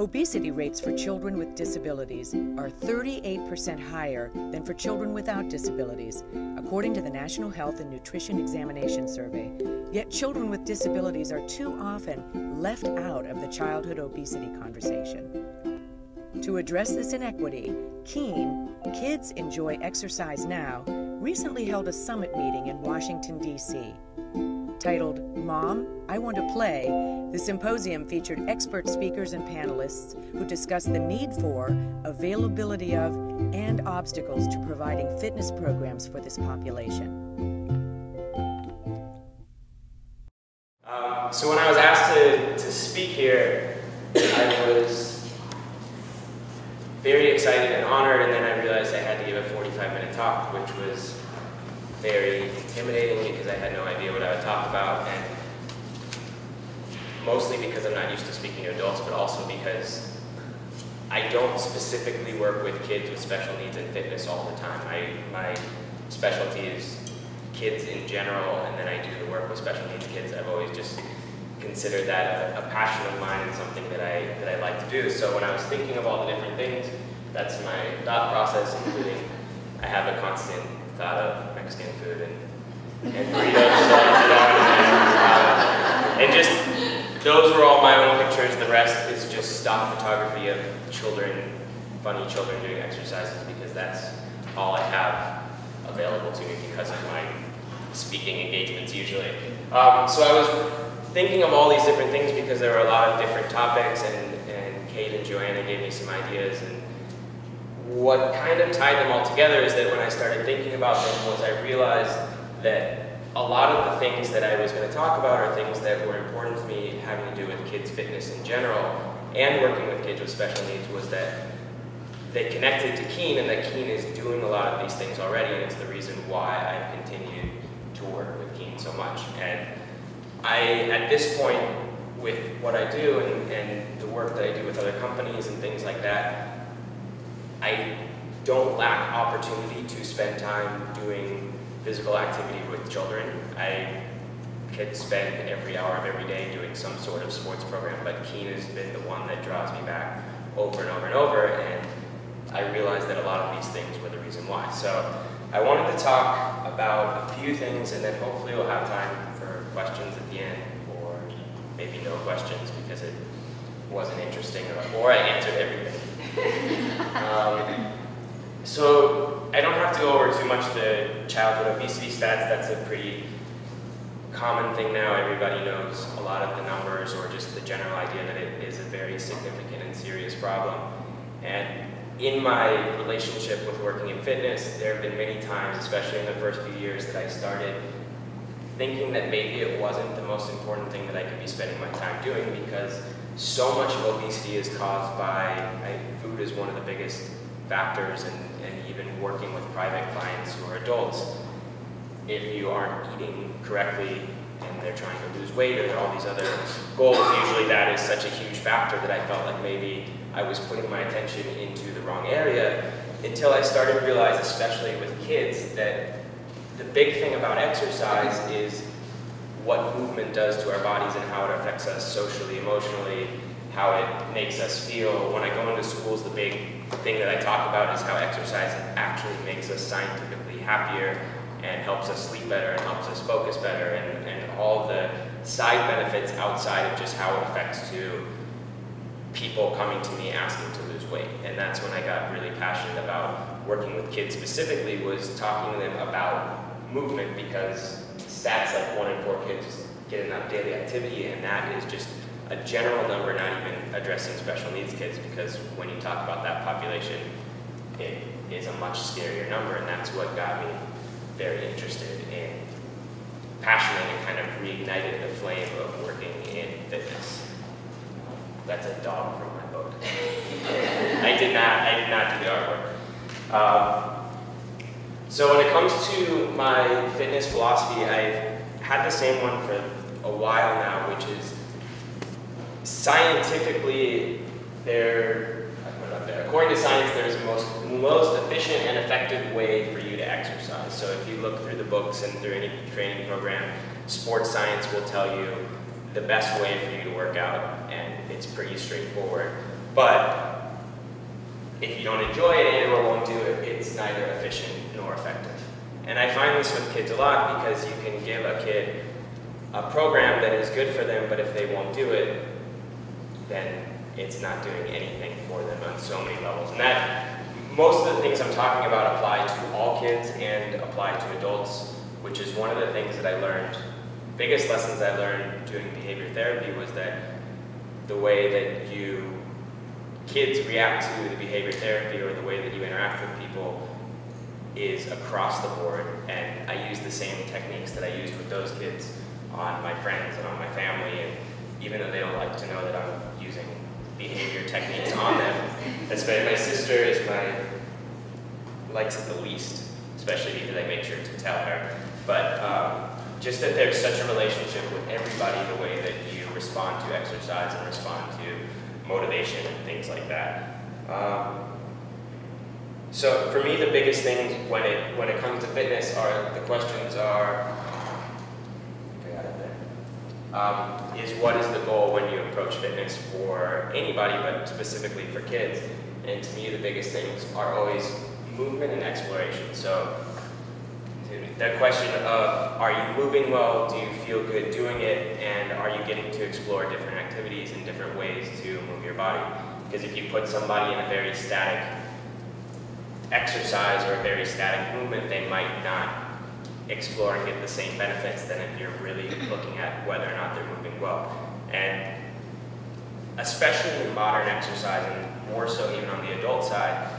Obesity rates for children with disabilities are 38% higher than for children without disabilities, according to the National Health and Nutrition Examination Survey. Yet children with disabilities are too often left out of the childhood obesity conversation. To address this inequity, Keen, Kids Enjoy Exercise Now, recently held a summit meeting in Washington, D.C. Titled Mom, I Want to Play, the symposium featured expert speakers and panelists who discussed the need for, availability of, and obstacles to providing fitness programs for this population. Um, so when I was asked to, to speak here, I was very excited and honored, and then I realized I had to give a 45-minute talk, which was very intimidating because I had no idea what I would talk about, and mostly because I'm not used to speaking to adults, but also because I don't specifically work with kids with special needs and fitness all the time. I, my specialty is kids in general, and then I do the work with special needs kids. I've always just considered that a, a passion of mine and something that I, that I like to do. So when I was thinking of all the different things, that's my thought process, including I have a constant thought of Mexican food and, and burritos. uh, and just, those were all my own pictures. The rest is just stock photography of children, funny children doing exercises because that's all I have available to me because of my speaking engagements usually. Um, so I was thinking of all these different things because there were a lot of different topics and, and Kate and Joanna gave me some ideas and what kind of tied them all together is that when I started thinking about them was I realized that a lot of the things that I was going to talk about are things that were important to me having to do with kids' fitness in general and working with kids with special needs was that they connected to Keen and that Keen is doing a lot of these things already and it's the reason why I've continued to work with Keen so much. And I, at this point, with what I do and, and the work that I do with other companies and things like that, I don't lack opportunity to spend time doing physical activity with children. I could spend every hour of every day doing some sort of sports program, but Keen has been the one that draws me back over and over and over, and I realized that a lot of these things were the reason why. So I wanted to talk about a few things, and then hopefully we'll have time for questions at the end, or maybe no questions because it wasn't interesting, or I answered everything um, so I don't have to go over too much the childhood obesity stats. That's a pretty common thing now. Everybody knows a lot of the numbers or just the general idea that it is a very significant and serious problem. And in my relationship with working in fitness, there have been many times, especially in the first few years that I started, thinking that maybe it wasn't the most important thing that I could be spending my time doing because so much of obesity is caused by, I, food is one of the biggest factors and, and even working with private clients who are adults, if you aren't eating correctly and they're trying to lose weight or all these other goals, usually that is such a huge factor that I felt like maybe I was putting my attention into the wrong area until I started to realize, especially with kids, that the big thing about exercise is what movement does to our bodies and how it affects us socially, emotionally, how it makes us feel. When I go into schools, the big thing that I talk about is how exercise actually makes us scientifically happier and helps us sleep better and helps us focus better and, and all the side benefits outside of just how it affects to people coming to me asking to lose weight. And that's when I got really passionate about working with kids specifically was talking to them about movement because stats like one in four kids get enough daily activity, and that is just a general number, not even addressing special needs kids, because when you talk about that population, it is a much scarier number, and that's what got me very interested in passionate and kind of reignited the flame of working in fitness. That's a dog from my book. I did not, I did not do the artwork. Um, so when it comes to my fitness philosophy, I've had the same one for a while now, which is scientifically, there, according to science, there's the most, most efficient and effective way for you to exercise. So if you look through the books and through any training program, sports science will tell you the best way for you to work out, and it's pretty straightforward. But if you don't enjoy it and or won't do it, it's neither efficient nor effective. And I find this with kids a lot because you can give a kid a program that is good for them, but if they won't do it, then it's not doing anything for them on so many levels. And that, most of the things I'm talking about apply to all kids and apply to adults, which is one of the things that I learned, biggest lessons I learned doing behavior therapy was that the way that you, kids react to the behavior therapy or the way that you interact with people is across the board. And I use the same techniques that I used with those kids on my friends and on my family. And even though they don't like to know that I'm using behavior techniques on them, especially my sister is my, likes it the least, especially because I make sure to tell her. But um, just that there's such a relationship with everybody, the way that you respond to exercise and respond to motivation and things like that. Um, so for me, the biggest things when it when it comes to fitness are the questions are um, is what is the goal when you approach fitness for anybody, but specifically for kids. And to me, the biggest things are always movement and exploration. So the question of are you moving well, do you feel good doing it, and are you getting to explore different activities and different ways to move your body? Because if you put somebody in a very static exercise or a very static movement, they might not explore and get the same benefits than if you're really looking at whether or not they're moving well. And especially in modern exercise, and more so even on the adult side,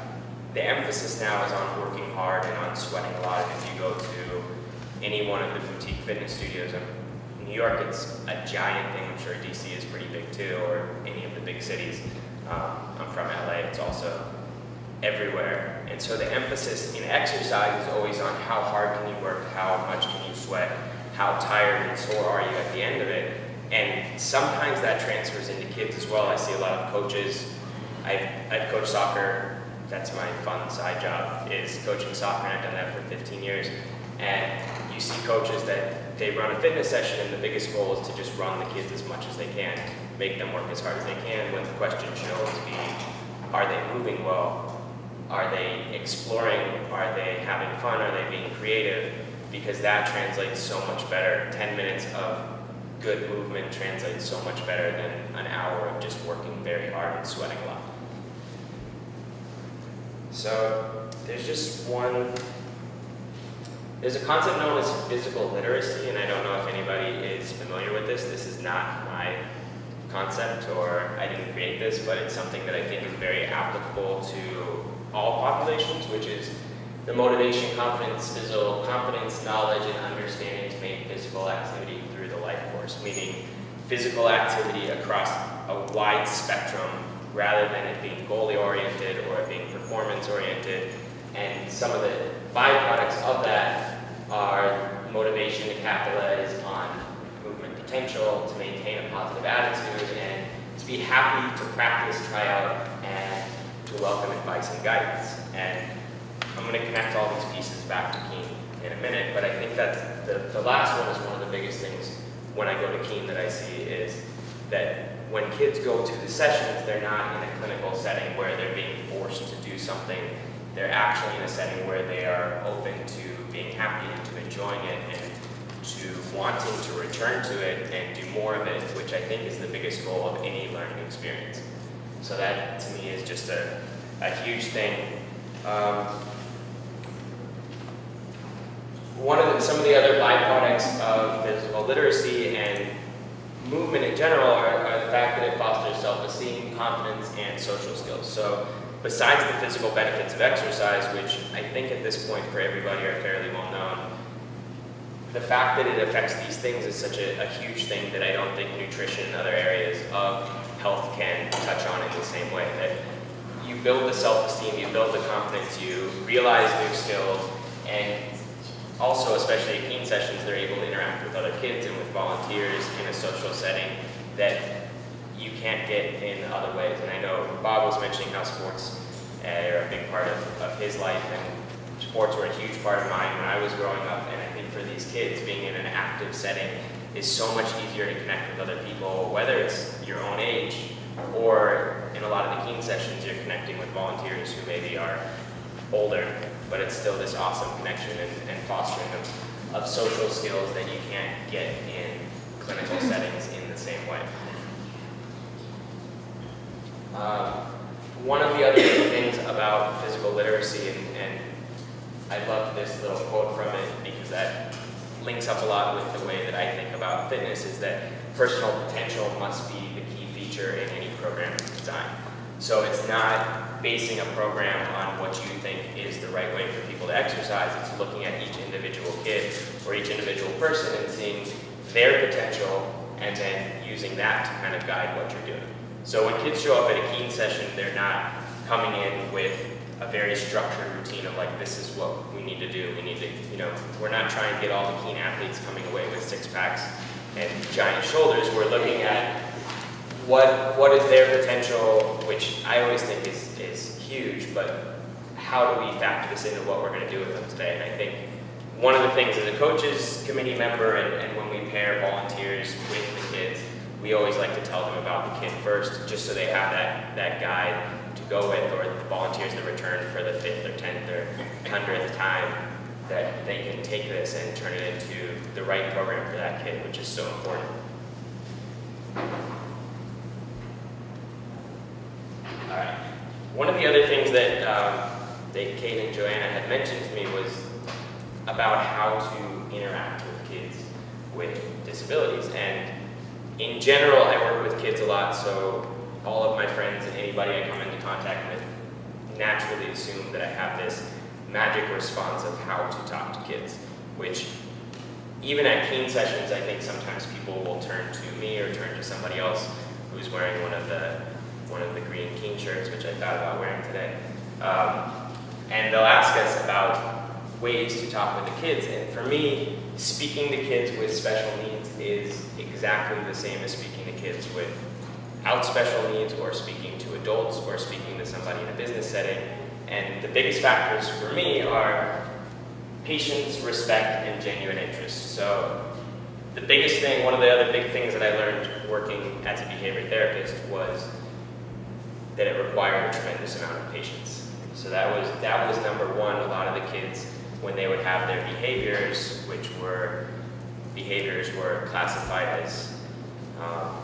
the emphasis now is on working hard and on sweating a lot. And if you go to any one of the boutique fitness studios, in New York it's a giant thing, I'm sure DC is pretty big too, or any of the big cities. Um, I'm from LA, it's also everywhere. And so the emphasis in exercise is always on how hard can you work, how much can you sweat, how tired and sore are you at the end of it. And sometimes that transfers into kids as well. I see a lot of coaches. I've, I've coached soccer. That's my fun side job, is coaching soccer, and I've done that for 15 years. And you see coaches that they run a fitness session, and the biggest goal is to just run the kids as much as they can, make them work as hard as they can, when the question should always be, are they moving well? Are they exploring? Are they having fun? Are they being creative? Because that translates so much better. 10 minutes of good movement translates so much better than an hour of just working very hard and sweating a lot. So there's just one, there's a concept known as physical literacy, and I don't know if anybody is familiar with this. This is not my concept, or I didn't create this, but it's something that I think is very applicable to all populations, which is the motivation, confidence, physical confidence, knowledge, and understanding to make physical activity through the life course, meaning physical activity across a wide spectrum rather than it being goal-oriented or it being performance-oriented. And some of the byproducts of that are motivation to capitalize on movement potential, to maintain a positive attitude, and to be happy to practice, try out, to welcome advice and guidance. And I'm going to connect all these pieces back to Keen in a minute, but I think that the, the last one is one of the biggest things when I go to Keen that I see is that when kids go to the sessions, they're not in a clinical setting where they're being forced to do something. They're actually in a setting where they are open to being happy and to enjoying it and to wanting to return to it and do more of it, which I think is the biggest goal of any learning experience. So that to me is just a, a huge thing. Um, one of the, some of the other byproducts of physical literacy and movement in general are, are the fact that it fosters self-esteem, confidence, and social skills. So besides the physical benefits of exercise, which I think at this point for everybody are fairly well known, the fact that it affects these things is such a, a huge thing that I don't think nutrition and other areas of health can touch on it in the same way. That you build the self-esteem, you build the confidence, you realize new skills, and also, especially at Keen sessions, they're able to interact with other kids and with volunteers in a social setting that you can't get in other ways. And I know Bob was mentioning how sports are a big part of, of his life, and sports were a huge part of mine when I was growing up. And I think for these kids, being in an active setting is so much easier to connect with other people, whether it's your own age or in a lot of the Keen sessions, you're connecting with volunteers who maybe are older, but it's still this awesome connection and, and fostering of, of social skills that you can't get in clinical settings in the same way. Um, one of the other things about physical literacy, and, and I love this little quote from it because that links up a lot with the way that I think about fitness, is that personal potential must be the key feature in any program design. So it's not basing a program on what you think is the right way for people to exercise. It's looking at each individual kid or each individual person and seeing their potential and then using that to kind of guide what you're doing. So when kids show up at a Keen session, they're not coming in with a very structured routine of like, this is what we need to do. We need to, you know, we're not trying to get all the Keen athletes coming away with six packs and giant shoulders. We're looking at what what is their potential, which I always think is, is huge, but how do we factor this into what we're going to do with them today? And I think one of the things as a coaches committee member and, and when we pair volunteers with the kids, we always like to tell them about the kid first, just so they have that, that guide go with, or volunteers that return for the fifth or tenth or hundredth time, that they can take this and turn it into the right program for that kid, which is so important. All right. One of the other things that, um, that Kate and Joanna had mentioned to me was about how to interact with kids with disabilities. And in general, I work with kids a lot, so all of my friends and anybody I come into contact with naturally assume that I have this magic response of how to talk to kids, which even at Keen sessions, I think sometimes people will turn to me or turn to somebody else who's wearing one of the one of the green Keen shirts, which I thought about wearing today. Um, and they'll ask us about ways to talk with the kids. And for me, speaking to kids with special needs is exactly the same as speaking to kids without special needs or speaking to adults or speaking to somebody in a business setting. And the biggest factors for me are patience, respect, and genuine interest. So the biggest thing, one of the other big things that I learned working as a behavior therapist was that it required a tremendous amount of patience. So that was, that was number one. A lot of the kids when they would have their behaviors, which were behaviors were classified as, um,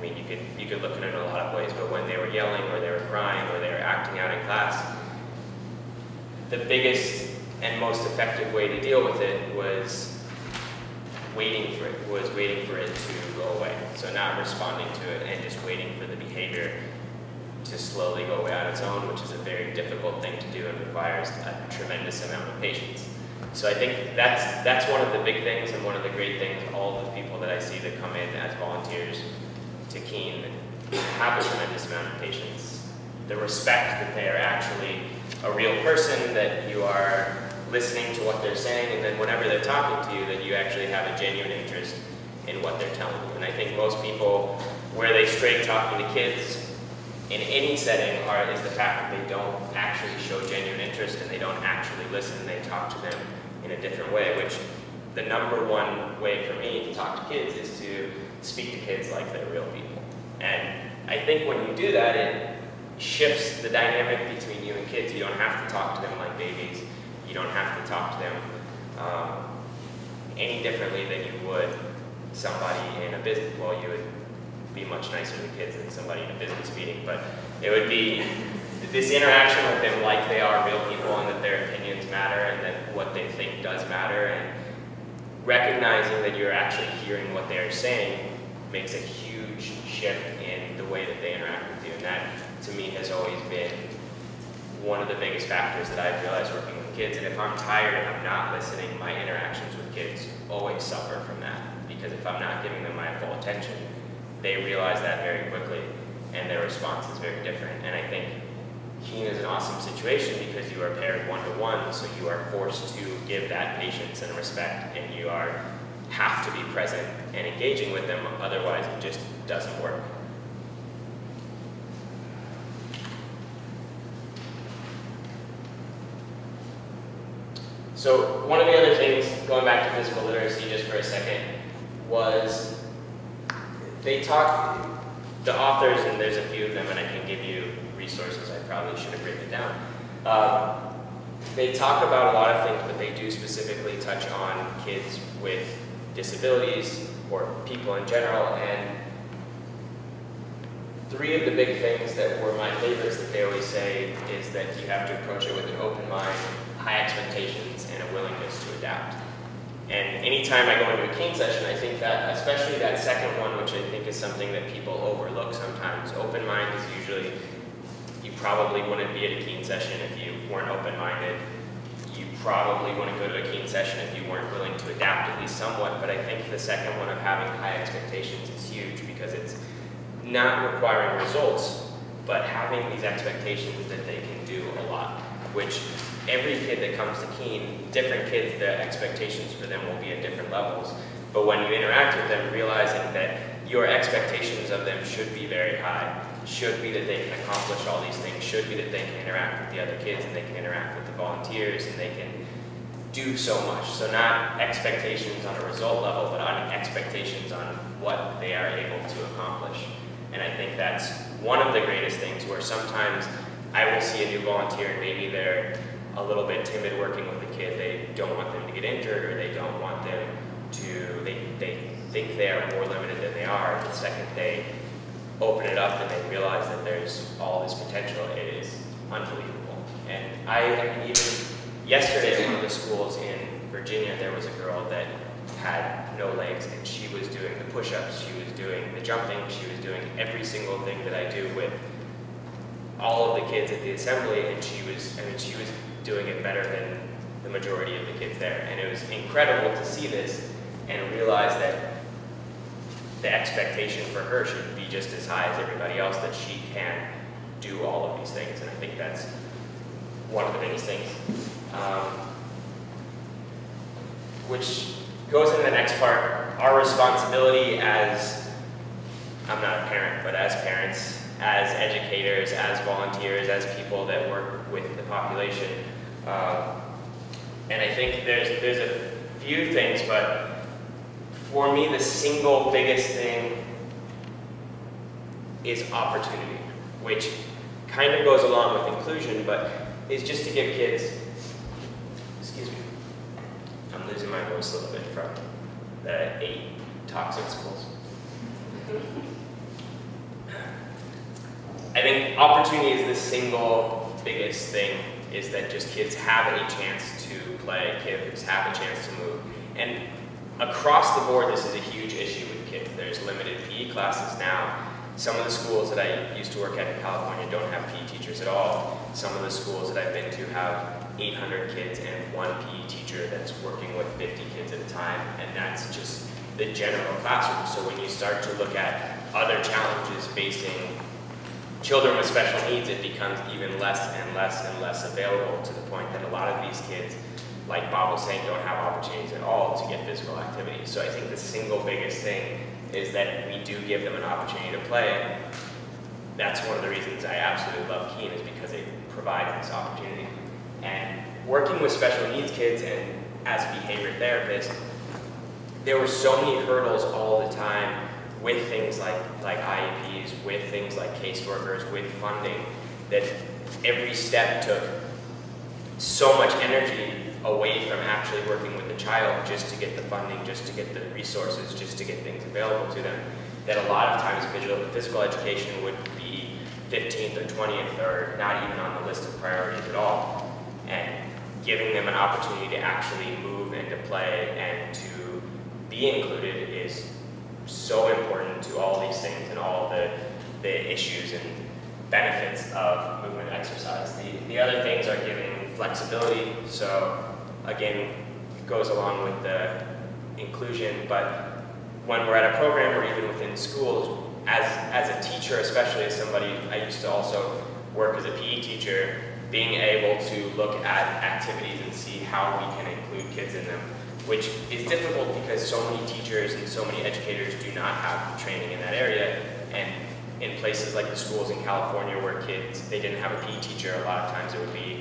I mean, you could you could look at it in a lot of ways, but when they were yelling or they were crying or they were acting out in class, the biggest and most effective way to deal with it was waiting for it was waiting for it to go away. So not responding to it and just waiting for the behavior to slowly go away on its own, which is a very difficult thing to do and requires a tremendous amount of patience. So I think that's, that's one of the big things and one of the great things all the people that I see that come in as volunteers to Keen have a tremendous amount of patience. The respect that they are actually a real person, that you are listening to what they're saying, and then whenever they're talking to you, that you actually have a genuine interest in what they're telling you. And I think most people, where they straight talking to kids, in any setting are, is the fact that they don't actually show genuine interest and they don't actually listen they talk to them in a different way, which the number one way for me to talk to kids is to speak to kids like they're real people. And I think when you do that, it shifts the dynamic between you and kids. You don't have to talk to them like babies. You don't have to talk to them um, any differently than you would somebody in a business. Well, you would be much nicer to kids than somebody in a business meeting, but it would be this interaction with them like they are real people and that their opinions matter and that what they think does matter and recognizing that you're actually hearing what they're saying makes a huge shift in the way that they interact with you and that to me has always been one of the biggest factors that I've realized working with kids and if I'm tired and I'm not listening, my interactions with kids always suffer from that because if I'm not giving them my full attention, they realize that very quickly and their response is very different. And I think Keen is an awesome situation because you are paired one-to-one, -one, so you are forced to give that patience and respect and you are have to be present and engaging with them, otherwise it just doesn't work. So one of the other things, going back to physical literacy just for a second, was they talk, the authors, and there's a few of them, and I can give you resources. I probably should have written it down. Um, they talk about a lot of things, but they do specifically touch on kids with disabilities or people in general. And three of the big things that were my favorites that they always say is that you have to approach it with an open mind, high expectations, and a willingness to adapt. And anytime I go into a Keen session, I think that, especially that second one, which I think is something that people overlook sometimes, open mind is usually, you probably wouldn't be at a Keen session if you weren't open-minded. Probably wouldn't go to a Keen session if you weren't willing to adapt at least somewhat, but I think the second one of having high expectations is huge because it's not requiring results, but having these expectations that they can do a lot, which every kid that comes to Keen, different kids, the expectations for them will be at different levels. But when you interact with them, realizing that your expectations of them should be very high, should be that they can accomplish all these things, should be that they can interact with the other kids and they can interact with volunteers and they can do so much. So not expectations on a result level, but on expectations on what they are able to accomplish. And I think that's one of the greatest things where sometimes I will see a new volunteer and maybe they're a little bit timid working with a kid. They don't want them to get injured or they don't want them to, they, they think they are more limited than they are. The second they open it up and they realize that there's all this potential, it is unbelievable. And I, even yesterday at one of the schools in Virginia, there was a girl that had no legs and she was doing the push-ups, she was doing the jumping, she was doing every single thing that I do with all of the kids at the assembly and she was, I mean, she was doing it better than the majority of the kids there. And it was incredible to see this and realize that the expectation for her should be just as high as everybody else, that she can do all of these things. And I think that's one of the biggest things. Um, which goes into the next part, our responsibility as, I'm not a parent, but as parents, as educators, as volunteers, as people that work with the population. Um, and I think there's, there's a few things, but for me, the single biggest thing is opportunity, which kind of goes along with inclusion, but is just to give kids, excuse me, I'm losing my voice a little bit from the eight toxic schools. I think opportunity is the single biggest thing is that just kids have a chance to play, kids have a chance to move. And across the board, this is a huge issue with kids. There's limited PE classes now. Some of the schools that I used to work at in California don't have PE teachers at all. Some of the schools that I've been to have 800 kids and one PE teacher that's working with 50 kids at a time, and that's just the general classroom. So when you start to look at other challenges facing children with special needs, it becomes even less and less and less available to the point that a lot of these kids, like Bob was saying, don't have opportunities at all to get physical activity. So I think the single biggest thing is that we do give them an opportunity to play. That's one of the reasons I absolutely love Keen is because it provides this opportunity. And working with special needs kids and as a behavior therapist, there were so many hurdles all the time with things like, like IEPs, with things like caseworkers, with funding, that every step took so much energy away from actually working with child just to get the funding, just to get the resources, just to get things available to them, that a lot of times physical, physical education would be 15th or 20th or not even on the list of priorities at all. And giving them an opportunity to actually move and to play and to be included is so important to all these things and all the, the issues and benefits of movement exercise. The, the other things are giving flexibility. So again, goes along with the inclusion, but when we're at a program or even within schools, as, as a teacher, especially as somebody, I used to also work as a PE teacher, being able to look at activities and see how we can include kids in them which is difficult because so many teachers and so many educators do not have training in that area. And in places like the schools in California where kids, they didn't have a PE teacher, a lot of times it would be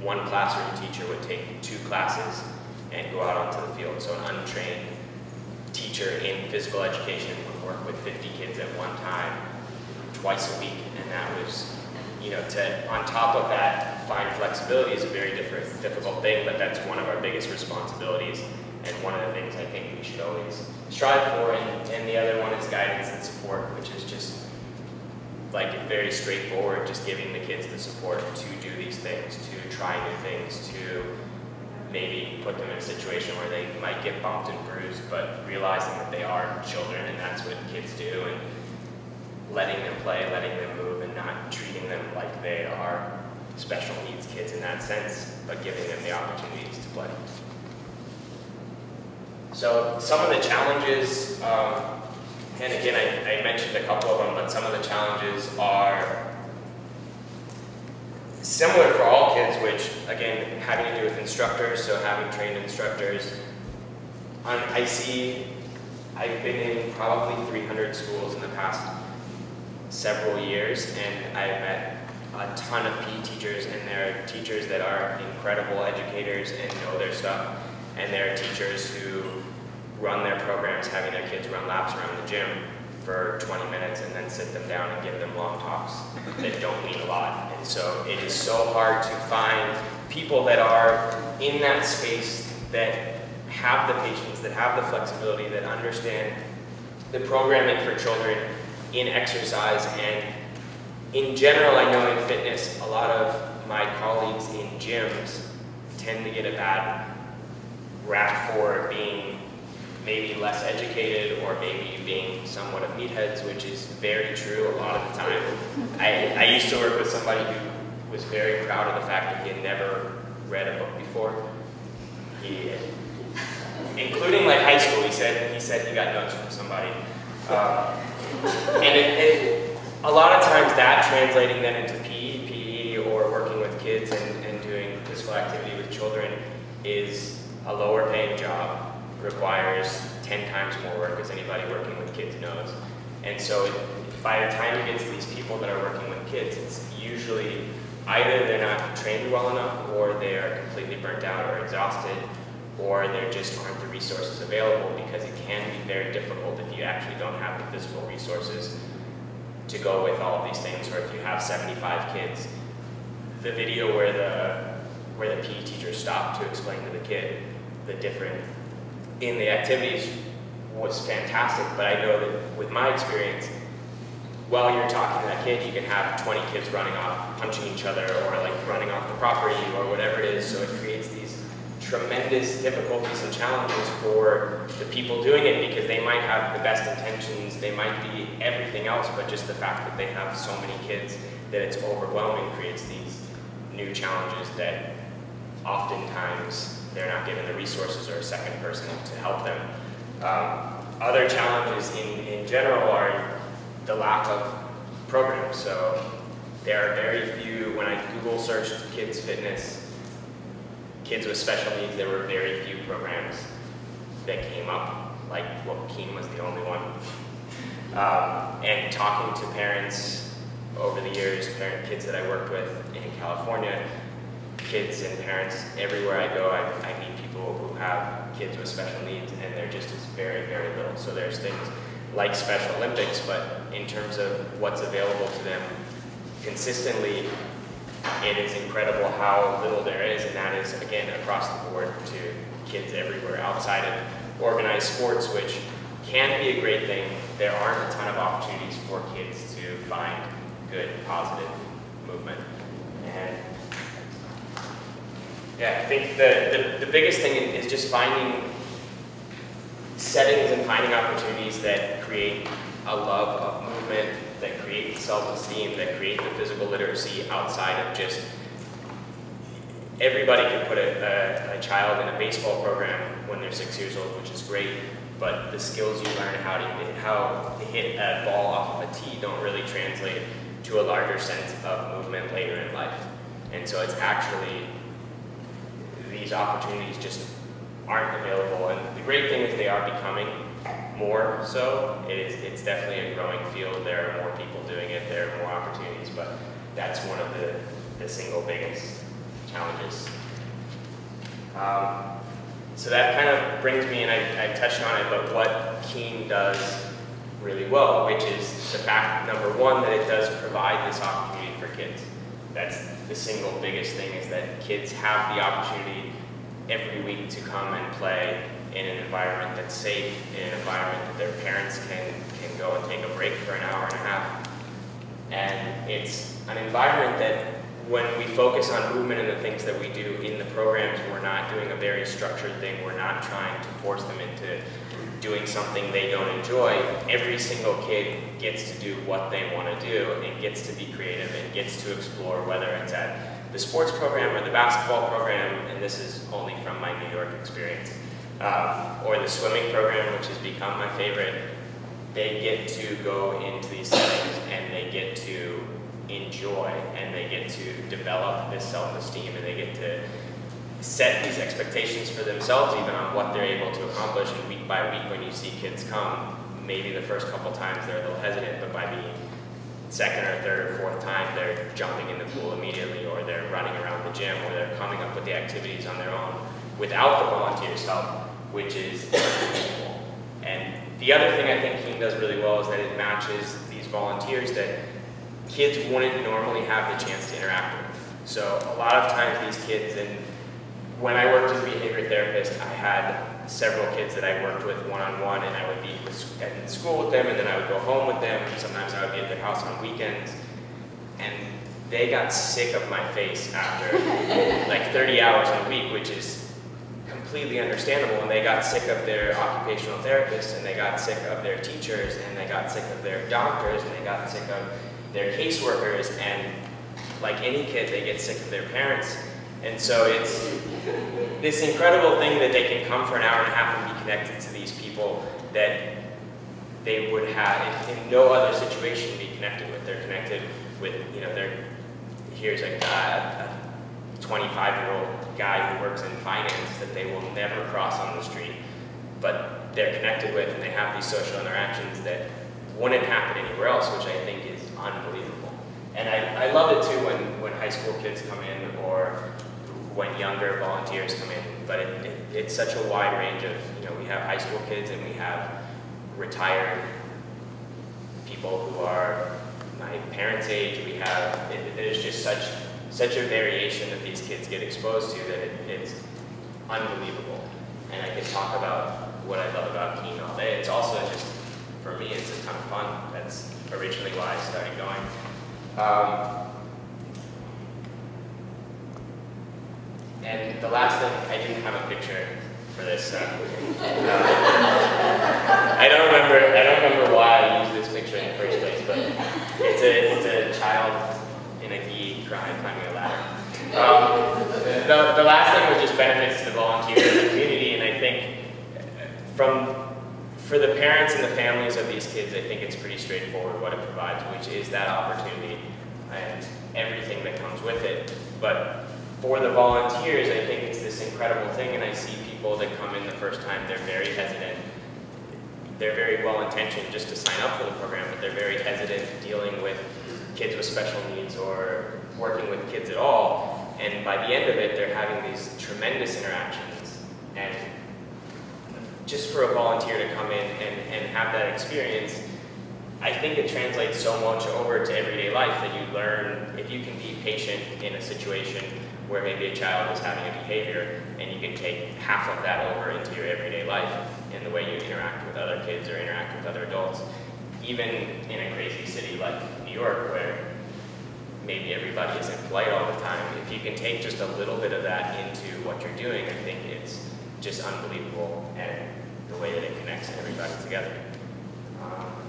one classroom teacher would take two classes and go out onto the field. So an untrained teacher in physical education would work with 50 kids at one time. twice a week, and that was, you know, to on top of that, find flexibility is a very different, difficult thing, but that's one of our biggest responsibilities, and one of the things I think we should always strive for. And, and the other one is guidance and support, which is just like very straightforward, just giving the kids the support to do these things, to try new things, to maybe put them in a situation where they might get bumped and bruised, but realizing that they are children and that's what kids do, and letting them play, letting them move, and not treating them like they are special needs kids in that sense, but giving them the opportunities to play. So some of the challenges, um, and again, I, I mentioned a couple of them, but some of the challenges are similar for all kids, which again, having to do with instructors, so having trained instructors. On, I see, I've been in probably 300 schools in the past several years, and I've met a ton of PE teachers, and there are teachers that are incredible educators and know their stuff, and there are teachers who run their programs having their kids run laps around the gym for 20 minutes and then sit them down and give them long talks that don't mean a lot. And so it is so hard to find people that are in that space that have the patience, that have the flexibility, that understand the programming for children in exercise and in general, I know in fitness, a lot of my colleagues in gyms tend to get a bad rap for being maybe less educated or maybe being somewhat of meatheads, which is very true a lot of the time. I, I used to work with somebody who was very proud of the fact that he had never read a book before. He, including like high school, he said he said he got notes from somebody. Um, and it, it, a lot of times that translating then into PE, PE or working with kids and, and doing physical activity with children is a lower paying job requires 10 times more work as anybody working with kids knows. And so by the time you get to these people that are working with kids, it's usually either they're not trained well enough or they are completely burnt out or exhausted or there just aren't the resources available because it can be very difficult if you actually don't have the physical resources to go with all of these things or if you have 75 kids. The video where the where the PE teacher stopped to explain to the kid the different in the activities was fantastic, but I know that with my experience, while you're talking to that kid, you can have 20 kids running off, punching each other, or like running off the property, or whatever it is, so it creates these tremendous difficulties and challenges for the people doing it because they might have the best intentions, they might be everything else, but just the fact that they have so many kids that it's overwhelming creates these new challenges that oftentimes they're not given the resources or a second person to help them. Um, other challenges in, in general are the lack of programs. So there are very few, when I Google searched kids fitness, kids with special needs, there were very few programs that came up, like Joaquin was the only one. Um, and talking to parents over the years, parent kids that I worked with in California, kids and parents everywhere I go. I, I meet people who have kids with special needs, and there just is very, very little. So there's things like Special Olympics, but in terms of what's available to them consistently, it is incredible how little there is, and that is, again, across the board to kids everywhere outside of organized sports, which can be a great thing. There aren't a ton of opportunities for kids to find good, positive movement. And yeah, I think the, the, the biggest thing is just finding settings and finding opportunities that create a love of movement, that create self-esteem, that create the physical literacy outside of just everybody can put a, a, a, child in a baseball program when they're six years old, which is great, but the skills you learn how to how to hit a ball off of a tee don't really translate to a larger sense of movement later in life. And so it's actually these opportunities just aren't available. And the great thing is they are becoming more so. It is, it's definitely a growing field. There are more people doing it. There are more opportunities, but that's one of the, the single biggest challenges. Um, so that kind of brings me, and I, I touched on it, but what Keen does really well, which is the fact, number one, that it does provide this opportunity for kids. That's the single biggest thing is that kids have the opportunity every week to come and play in an environment that's safe, in an environment that their parents can, can go and take a break for an hour and a half. And it's an environment that when we focus on movement and the things that we do in the programs, we're not doing a very structured thing. We're not trying to force them into doing something they don't enjoy. Every single kid gets to do what they want to do and gets to be creative and gets to explore whether it's at the sports program or the basketball program, and this is only from my New York experience, um, or the swimming program, which has become my favorite. They get to go into these settings and they get to enjoy and they get to develop this self-esteem and they get to set these expectations for themselves even on what they're able to accomplish and week by week when you see kids come maybe the first couple times they're a little hesitant but by the second or third or fourth time they're jumping in the pool immediately or they're running around the gym or they're coming up with the activities on their own without the volunteers help which is and the other thing I think Keen does really well is that it matches these volunteers that kids wouldn't normally have the chance to interact with. So a lot of times these kids, and when I worked as a behavior therapist, I had several kids that I worked with one-on-one, -on -one, and I would be at school with them, and then I would go home with them. Sometimes I would be at their house on weekends, and they got sick of my face after like 30 hours a week, which is completely understandable. And they got sick of their occupational therapists, and they got sick of their teachers, and they got sick of their doctors, and they got sick of their caseworkers, and like any kid, they get sick of their parents. And so it's this incredible thing that they can come for an hour and a half and be connected to these people that they would have in, no other situation be connected with. They're connected with, you know, they're, here's a, a 25 year old guy who works in finance that they will never cross on the street, but they're connected with and they have these social interactions that wouldn't happen anywhere else, which I think is unbelievable. And I, I love it too when, when high school kids come in or when younger volunteers come in, but it, it, it's such a wide range of, you know, we have high school kids and we have retired people who are my parents' age, we have, it, there's just such, such a variation that these kids get exposed to that it, it's unbelievable. And I can talk about what I love about Keen all day. It's also just, for me, it's a ton of fun. That's originally why I started going. Um, and the last thing, I didn't have a picture for this. Uh, I don't remember. I don't remember why I used this picture in the first place, but it's a it's a child in a gi crying climbing a ladder. Um, the, the last thing was just benefits to the volunteers and the community, and I think from for the parents and the families of these kids, I think it's pretty straightforward what it provides, which is that opportunity and everything that comes with it. But for the volunteers, I think it's this incredible thing, and I see people that come in the first time, they're very hesitant. They're very well-intentioned just to sign up for the program, but they're very hesitant dealing with kids with special needs or working with kids at all. And by the end of it, they're having these tremendous interactions. And just for a volunteer to come in and, and have that experience, I think it translates so much over to everyday life that you learn, if you can be patient in a situation where maybe a child is having a behavior and you can take half of that over into your everyday life in the way you interact with other kids or interact with other adults. Even in a crazy city like New York where maybe everybody isn't polite all the time, if you can take just a little bit of that into what you're doing, I think it's just unbelievable and the way that it connects everybody together. Um,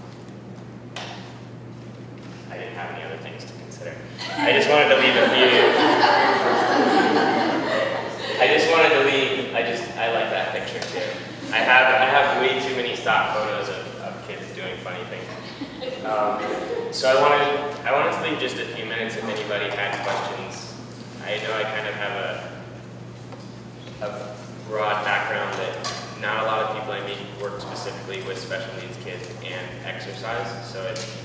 I didn't have any other things to consider. I just wanted to leave a few. I just wanted to leave. I just I like that picture too. I have I have way too many stock photos of, of kids doing funny things. Um, so I wanted I wanted to leave just a few minutes if anybody had questions. I know I kind of have a a broad background that not a lot of people I meet work specifically with special needs kids and exercise, so it's,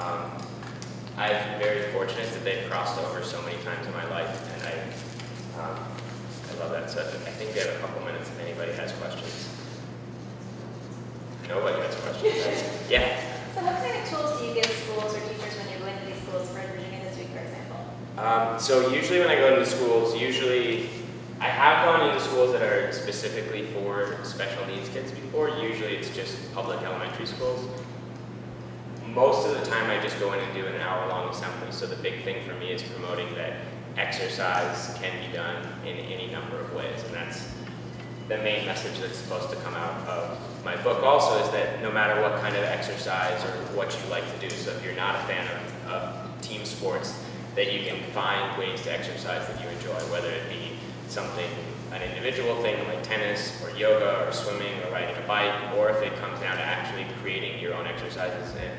um, I'm very fortunate that they've crossed over so many times in my life, and I, um, I love that. So I think we have a couple minutes if anybody has questions nobody has questions. yeah. So what kind of tools do you give schools or teachers when you're going to these schools for Virginia this week, for example? Um, so usually when I go to the schools, usually I have gone into schools that are specifically for special needs kids before. Usually it's just public elementary schools. Most of the time I just go in and do an hour-long assembly, so the big thing for me is promoting that exercise can be done in any number of ways, and that's the main message that's supposed to come out of my book also is that no matter what kind of exercise or what you like to do, so if you're not a fan of, of team sports, that you can find ways to exercise that you enjoy, whether it be something, an individual thing like tennis or yoga or swimming or riding a bike, or if it comes down to actually creating your own exercises. And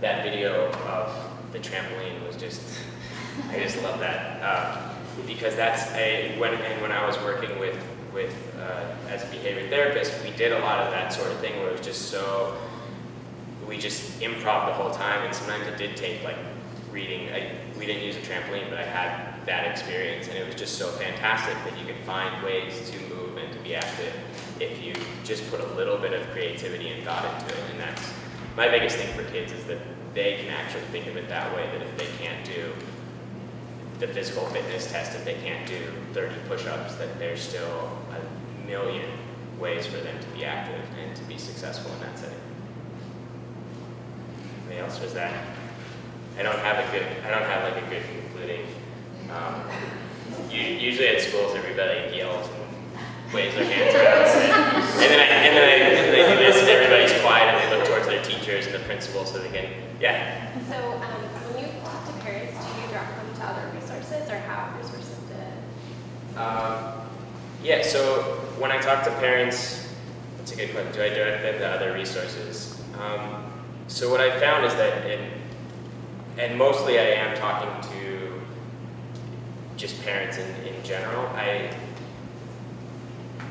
that video of the trampoline was just, I just love that. Um, because that's a, when, and when I was working with with uh, as a behavior therapist, we did a lot of that sort of thing where it was just so we just improv the whole time, and sometimes it did take like reading. I, we didn't use a trampoline, but I had that experience, and it was just so fantastic that you can find ways to move and to be active if you just put a little bit of creativity and thought into it. And that's my biggest thing for kids is that they can actually think of it that way. That if they can't do the physical fitness test, if they can't do 30 push-ups, that there's still a million ways for them to be active and to be successful in that setting. Anything else? Was that? I don't have a good. I don't have like a good concluding. Um, usually at schools, everybody yells and waves their hands around, and then I, and then I, and then I do this, and everybody's quiet, and they look towards their teachers and the principal so they can. Yeah. So um, when you talk to parents, do you direct them to other resources, or how resources to? Um, yeah. So when I talk to parents, that's a good question. Do I direct them to other resources? Um, so what I found is that, and mostly I am talking to just parents in, in general, I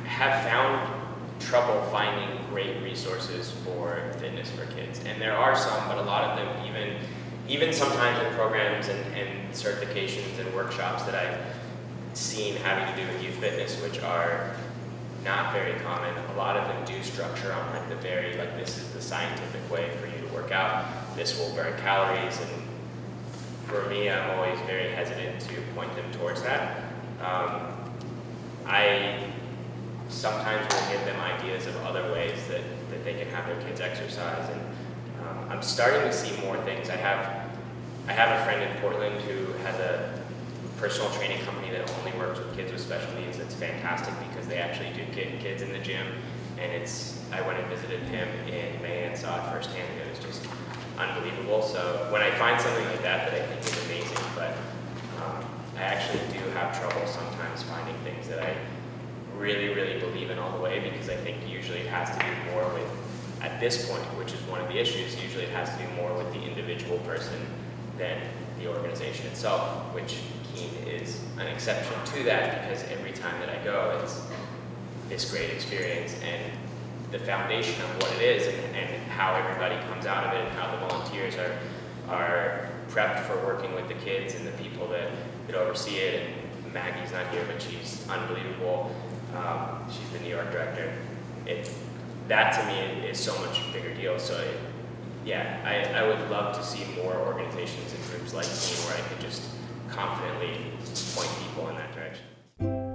have found trouble finding great resources for fitness for kids. And there are some, but a lot of them even, even sometimes in programs and, and certifications and workshops that I've seen having to do with youth fitness, which are not very common. A lot of them do structure on like the very, like this is the scientific way for you to work out. This will burn calories and for me, I'm always very hesitant to point them towards that. Um, I sometimes will give them ideas of other ways that, that they can have their kids exercise and um, I'm starting to see more things. I have I have a friend in Portland who has a personal training company that only works with kids with special needs. It's fantastic because they actually do get kids in the gym, and it's. I went and visited him in May and saw it firsthand, and it was just unbelievable. So when I find something like that that I think is amazing, but um, I actually do have trouble sometimes finding things that I really, really believe in all the way because I think usually it has to do more with, at this point, which is one of the issues, usually it has to do more with the individual person than the organization itself, which Keen is an exception to that because every time that I go, it's this great experience and the foundation of what it is and, and how everybody comes out of it and how the volunteers are, are prepped for working with the kids and the people that, that oversee it. And Maggie's not here, but she's unbelievable. Um, she's the New York director. It, that to me is so much bigger deal. So it, yeah, I, I would love to see more organizations and groups like me where I could just confidently point people in that direction.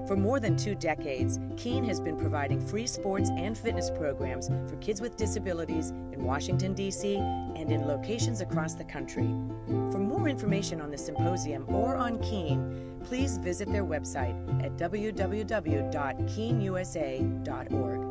For more than two decades, Keen has been providing free sports and fitness programs for kids with disabilities in Washington, D.C., and in locations across the country. For more information on the symposium or on Keen, please visit their website at www.keenusa.org.